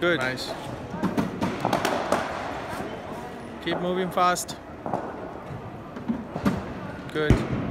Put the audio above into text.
Good. Nice. Keep moving fast. Good.